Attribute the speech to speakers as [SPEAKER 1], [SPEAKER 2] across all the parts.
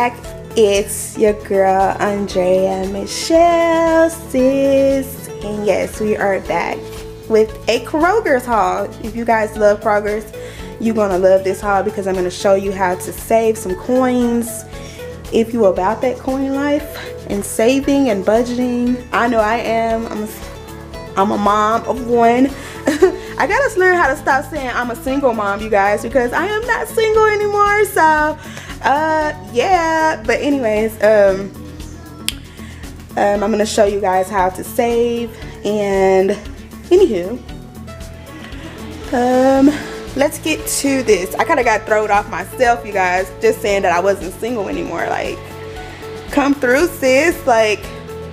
[SPEAKER 1] back. It's your girl Andrea Michelle sis. And yes, we are back with a Kroger's haul. If you guys love Kroger's, you're gonna love this haul because I'm gonna show you how to save some coins. If you about that coin life and saving and budgeting, I know I am. I'm a, I'm a mom of one. I gotta learn how to stop saying I'm a single mom, you guys, because I am not single anymore. So uh yeah but anyways um um i'm gonna show you guys how to save and anywho um let's get to this. I kind of got thrown off myself you guys just saying that i wasn't single anymore like come through sis like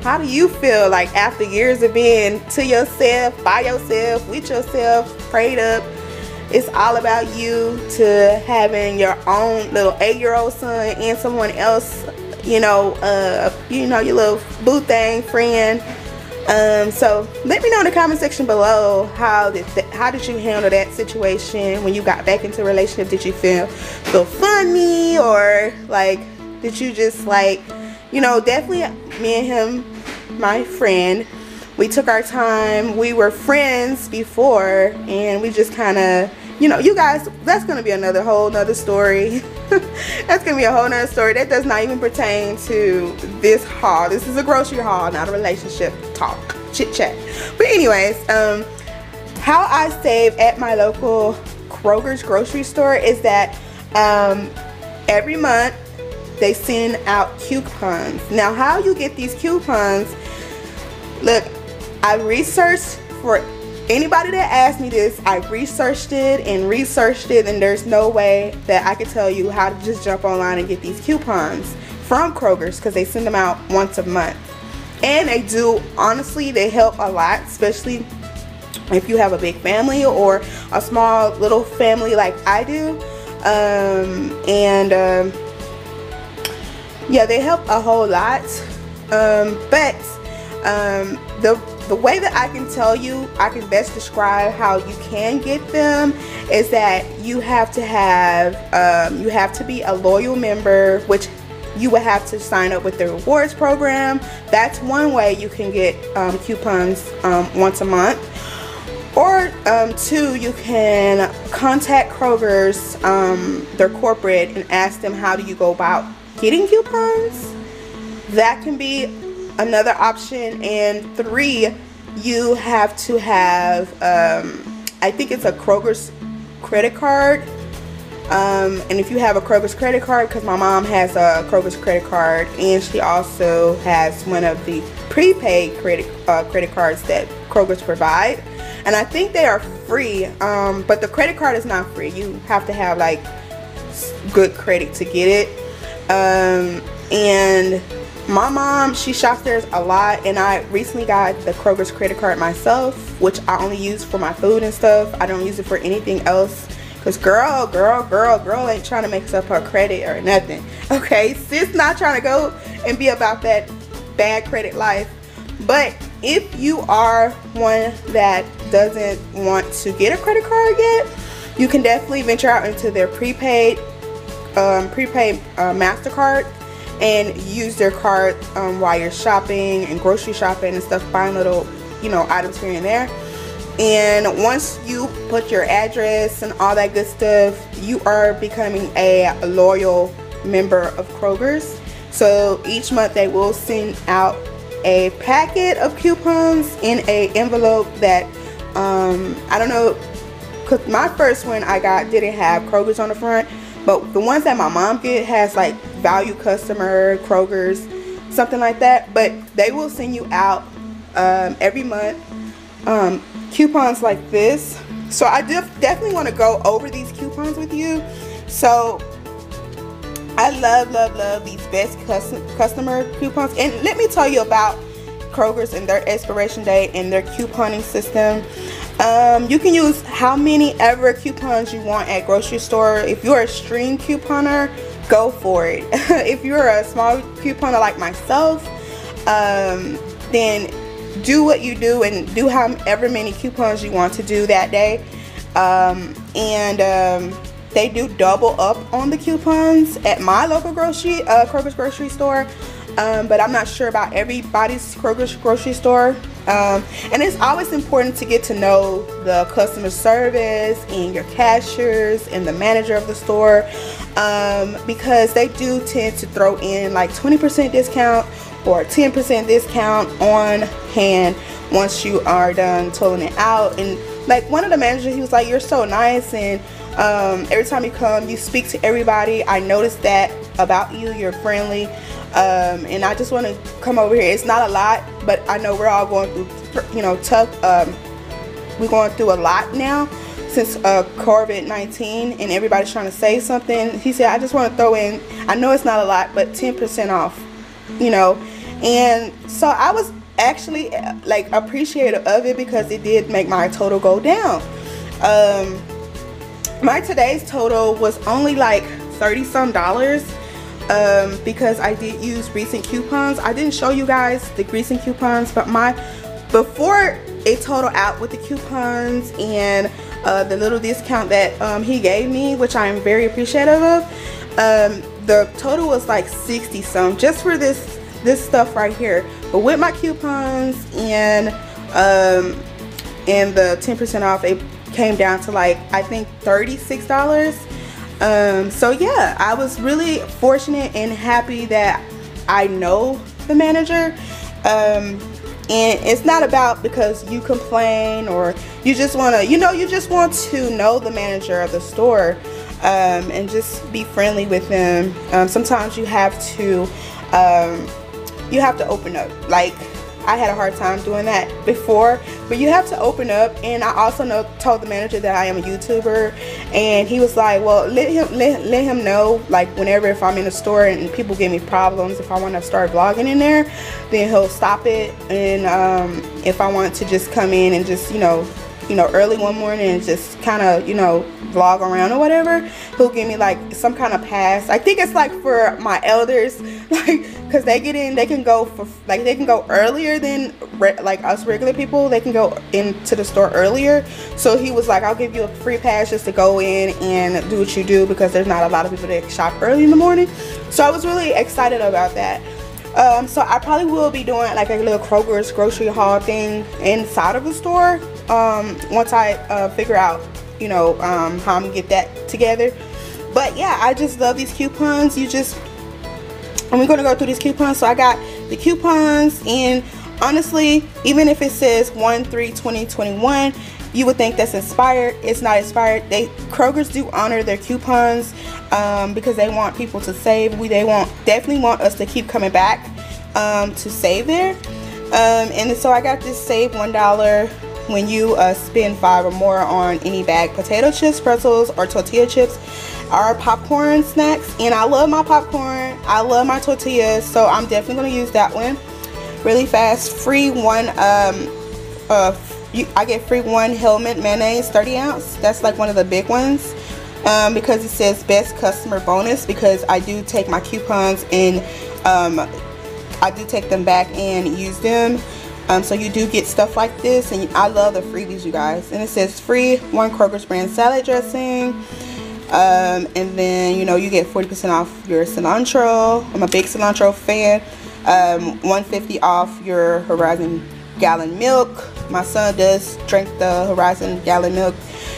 [SPEAKER 1] how do you feel like after years of being to yourself by yourself with yourself prayed up it's all about you to having your own little eight-year-old son and someone else you know uh you know your little boo thing friend. Um so let me know in the comment section below how did th how did you handle that situation when you got back into a relationship? Did you feel feel funny or like did you just like you know definitely me and him my friend we took our time. We were friends before and we just kind of you know you guys that's gonna be another whole nother story. That's gonna be a whole nother story that does not even pertain to this haul. This is a grocery haul not a relationship talk chit chat. But anyways um how i save at my local kroger's grocery store is that um every month they send out coupons. Now how you get these coupons look I researched for anybody that asked me this, I researched it and researched it, and there's no way that I could tell you how to just jump online and get these coupons from Kroger's because they send them out once a month. And they do, honestly, they help a lot, especially if you have a big family or a small little family like I do. Um, and um, yeah, they help a whole lot. Um, but um, the the way that I can tell you, I can best describe how you can get them is that you have to have, um, you have to be a loyal member, which you would have to sign up with the rewards program. That's one way you can get um, coupons um, once a month. Or um, two, you can contact Kroger's, um, their corporate, and ask them how do you go about getting coupons. That can be another option and three you have to have um, I think it's a Kroger's credit card. Um, and if you have a Kroger's credit card because my mom has a Kroger's credit card and she also has one of the prepaid credit uh, credit cards that Kroger's provide. And I think they are free um, but the credit card is not free. You have to have like good credit to get it. Um, and my mom she shops there a lot and i recently got the kroger's credit card myself which i only use for my food and stuff. I don't use it for anything else. Because girl girl girl girl ain't trying to mix up her credit or nothing okay? Sis not trying to go and be about that bad credit life. But if you are one that doesn't want to get a credit card yet you can definitely venture out into their prepaid um, prepaid uh, mastercard and use their card um, while you're shopping and grocery shopping and stuff, buying little, you know, items here and there. And once you put your address and all that good stuff, you are becoming a loyal member of Kroger's. So each month they will send out a packet of coupons in a envelope that um, I don't know, cause my first one I got didn't have Kroger's on the front, but the ones that my mom get has like value customer, Kroger's, something like that. But they will send you out um, every month um, coupons like this. So I def definitely want to go over these coupons with you. So I love, love, love these best custom customer coupons. And let me tell you about Kroger's and their expiration date and their couponing system. Um, you can use how many ever coupons you want at grocery store. If you're a stream couponer, go for it. if you're a small couponer like myself, um, then do what you do and do however many coupons you want to do that day. Um, and um, they do double up on the coupons at my local grocery, uh, Kroger's grocery store. Um, but I'm not sure about everybody's grocery store. Um, and it's always important to get to know the customer service and your cashiers and the manager of the store um, because they do tend to throw in like 20% discount or 10% discount on hand once you are done totaling it out. And like one of the managers, he was like, "You're so nice," and um, every time you come, you speak to everybody. I noticed that about you. You're friendly, um, and I just want to come over here. It's not a lot, but I know we're all going through, you know, tough. Um, we're going through a lot now since uh, COVID-19 and everybody's trying to say something. He said, I just want to throw in, I know it's not a lot, but 10% off, you know. And so I was actually like appreciative of it because it did make my total go down. Um, my today's total was only like 30 some dollars um, because I did use recent coupons. I didn't show you guys the recent coupons, but my before it total out with the coupons and uh, the little discount that um, he gave me, which I am very appreciative of, um, the total was like 60 some just for this this stuff right here. But with my coupons and um, and the 10% off, it came down to like I think $36. Um, so yeah, I was really fortunate and happy that I know the manager. Um, and it's not about because you complain or you just want to you know you just want to know the manager of the store um, and just be friendly with them um, sometimes you have to um, you have to open up like I had a hard time doing that before but you have to open up. And I also know told the manager that I am a YouTuber and he was like well let him let, let him know like whenever if I'm in a store and people give me problems if I want to start vlogging in there then he'll stop it. And um, if I want to just come in and just you know you know, early one morning and just kind of, you know, vlog around or whatever, he'll give me like some kind of pass. I think it's like for my elders, like, cause they get in, they can go for, like, they can go earlier than like us regular people. They can go into the store earlier. So he was like, I'll give you a free pass just to go in and do what you do because there's not a lot of people that shop early in the morning. So I was really excited about that. Um, so I probably will be doing like a little Kroger's grocery haul thing inside of the store um, once I uh, figure out, you know, um, how I'm gonna get that together. But yeah, I just love these coupons. You just, and we're gonna go through these coupons. So I got the coupons, and honestly, even if it says 1 3 2021, you would think that's inspired. It's not inspired. They Kroger's do honor their coupons um, because they want people to save. We they want definitely want us to keep coming back um, to save there. Um, and so I got this save one dollar when you uh, spend five or more on any bag potato chips, pretzels, or tortilla chips are popcorn snacks. And I love my popcorn. I love my tortillas, so I'm definitely gonna use that one. Really fast, free one. Um, uh, you, I get free one Hellmann's mayonnaise, 30 ounce. That's like one of the big ones um, because it says best customer bonus because I do take my coupons and um, I do take them back and use them. Um, so you do get stuff like this and I love the freebies you guys. And it says free one Kroger's brand salad dressing. Um, and then you know you get 40% off your cilantro. I'm a big cilantro fan. Um, 150 off your Horizon gallon milk. My son does drink the Horizon gallon milk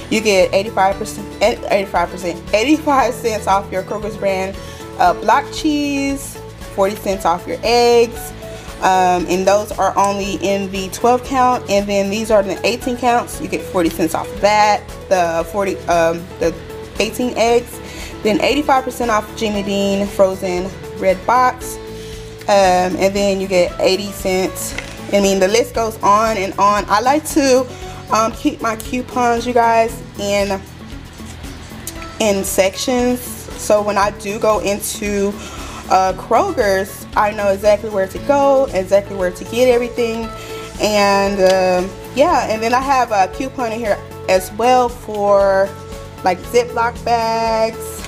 [SPEAKER 1] you get 85%, 85%, 85 cents off your Kroger's brand uh, block cheese, 40 cents off your eggs. Um, and those are only in the 12 count and then these are the 18 counts. You get 40 cents off of that the 40 um, the 18 eggs then 85% off Jimmy Dean frozen red box um, and then you get 80 cents. I mean the list goes on and on. I like to um, keep my coupons you guys in in sections. So when I do go into uh, Kroger's I know exactly where to go exactly where to get everything and um, yeah and then I have a coupon in here as well for like Ziploc bags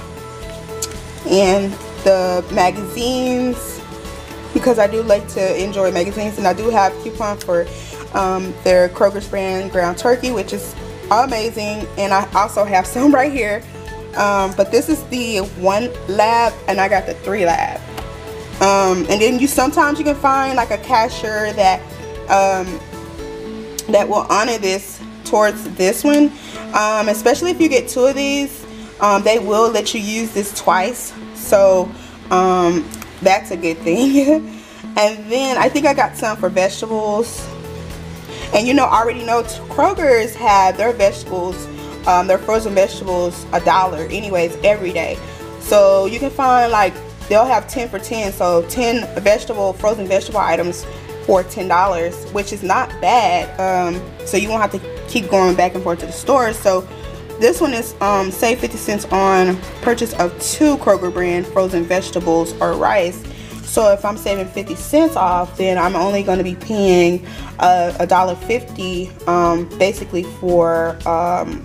[SPEAKER 1] and the magazines because I do like to enjoy magazines and I do have coupon for um, their Kroger's brand ground turkey, which is amazing. And I also have some right here Um, but this is the one lab and I got the three lab. Um, and then you sometimes you can find like a cashier that um, that will honor this towards this one. Um, especially if you get two of these, um, they will let you use this twice. So um, that's a good thing. and then I think I got some for vegetables. And you know, I already know Kroger's have their vegetables um, their frozen vegetables a dollar anyways every day so you can find like they'll have 10 for 10 so 10 vegetable frozen vegetable items for $10 which is not bad. Um, so you won't have to keep going back and forth to the store. So this one is um, save 50 cents on purchase of two Kroger brand frozen vegetables or rice. So if I'm saving 50 cents off, then I'm only going to be paying a dollar fifty, um, basically for um,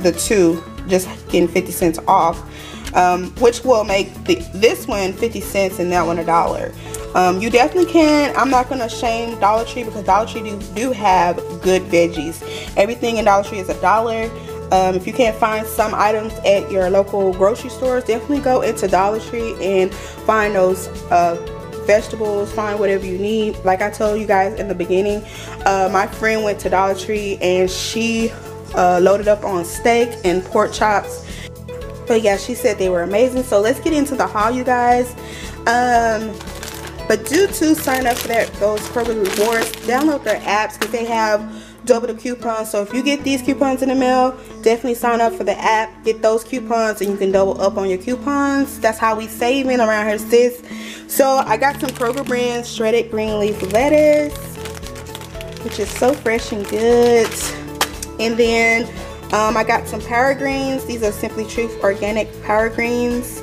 [SPEAKER 1] the two just getting 50 cents off um, which will make the, this one 50 cents and that one a dollar. Um, you definitely can. I'm not gonna shame Dollar Tree because Dollar Tree do, do have good veggies. Everything in Dollar Tree is a dollar. Um, if you can't find some items at your local grocery stores definitely go into Dollar Tree and find those uh, vegetables find whatever you need. Like I told you guys in the beginning uh, my friend went to Dollar Tree and she uh, loaded up on steak and pork chops but yeah she said they were amazing. So let's get into the haul you guys. Um but do to sign up for that those Kroger rewards download their apps because they have double the coupons. So if you get these coupons in the mail definitely sign up for the app get those coupons and you can double up on your coupons. That's how we saving around here sis. So i got some kroger brand shredded green leaf lettuce which is so fresh and good. And then um, I got some power greens. These are Simply Truth Organic Power Greens.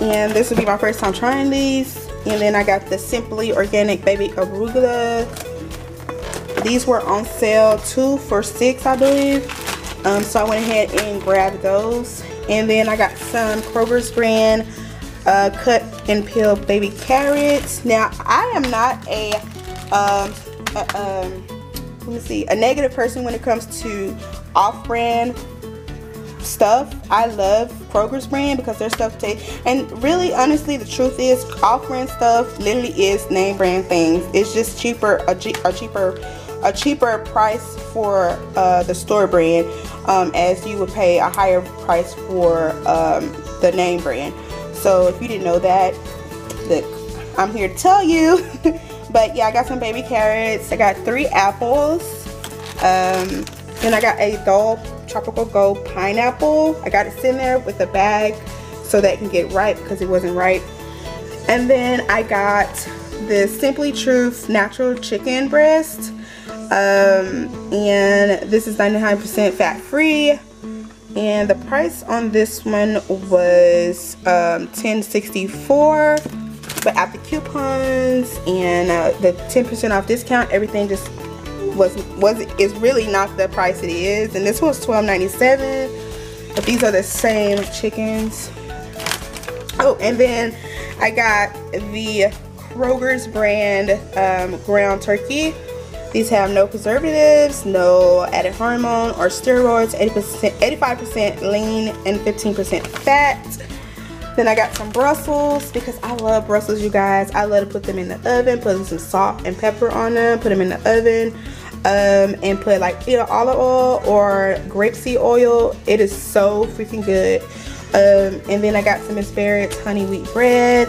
[SPEAKER 1] And this will be my first time trying these. And then I got the Simply Organic Baby Arugula. These were on sale two for six, I believe. Um, so I went ahead and grabbed those. And then I got some Kroger's brand uh, cut and peel baby carrots. Now I am not a, um, a um, let me see, a negative person when it comes to off-brand stuff. I love Kroger's brand because their stuff tastes, and really, honestly, the truth is, off-brand stuff literally is name brand things. It's just cheaper, a, a cheaper, a cheaper price for uh, the store brand, um, as you would pay a higher price for um, the name brand. So if you didn't know that, look, I'm here to tell you. But yeah, I got some baby carrots. I got three apples. Um, and I got a Dole Tropical Gold pineapple. I got it sitting there with a bag so that it can get ripe because it wasn't ripe. And then I got the Simply Truth Natural Chicken Breast. Um, and this is 99% fat free. And the price on this one was um, 1064 but after coupons and uh, the 10% off discount everything just was was is really not the price it is and this was $12.97 but these are the same chickens oh and then I got the Kroger's brand um, ground turkey these have no preservatives, no added hormone or steroids, 80%, 85% lean and 15% fat. Then I got some Brussels because I love Brussels, you guys. I love to put them in the oven, put some salt and pepper on them, put them in the oven, um, and put like either olive oil or grapeseed oil. It is so freaking good. Um, and then I got some Barrett's honey wheat bread.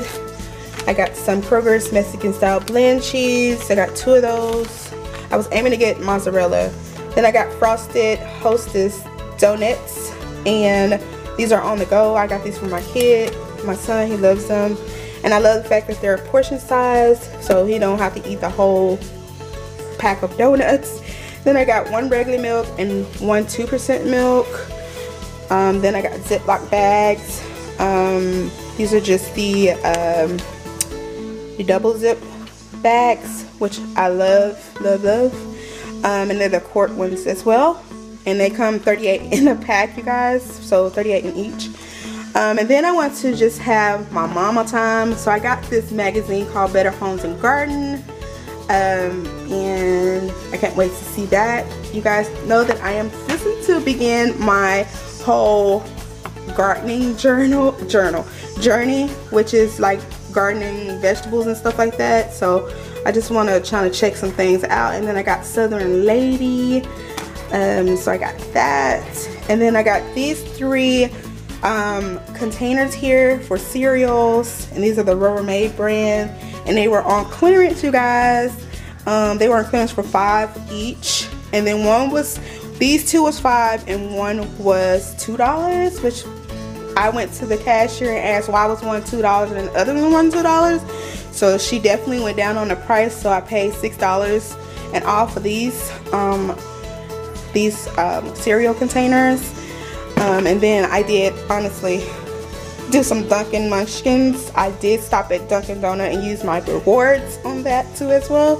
[SPEAKER 1] I got some Kroger's Mexican style blend cheese. I got two of those. I was aiming to get mozzarella. Then I got frosted hostess donuts and these are on the go. I got these for my kid, my son, he loves them. And I love the fact that they're portion size, so he don't have to eat the whole pack of donuts. Then I got one regular milk and one 2% milk. Um, then I got Ziploc bags. Um, these are just the, um, the double zip bags, which I love, love, love. Um, and they're the quart ones as well and they come 38 in a pack you guys so 38 in each um, and then I want to just have my mama time so I got this magazine called Better Homes and Garden um, and I can't wait to see that. You guys know that I am just to begin my whole gardening journal journal journey which is like gardening vegetables and stuff like that. So I just want to try to check some things out. And then I got Southern Lady um, so I got that. And then I got these three um, containers here for cereals and these are the Rubbermaid brand and they were on clearance you guys. Um, they were on clearance for five each and then one was these two was five and one was two dollars which I went to the cashier and asked why was one two dollars and the other two dollars. So she definitely went down on the price so I paid six dollars and all for these um, these um, cereal containers um, and then I did honestly do some Dunkin' Munchkins. I did stop at Dunkin' Donut and use my rewards on that too as well.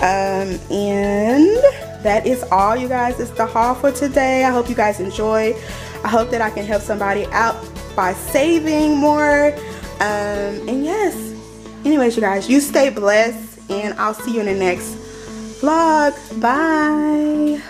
[SPEAKER 1] Um, and that is all you guys. It's the haul for today. I hope you guys enjoy. I hope that I can help somebody out by saving more. Um, and yes. Anyways you guys you stay blessed and I'll see you in the next vlog. Bye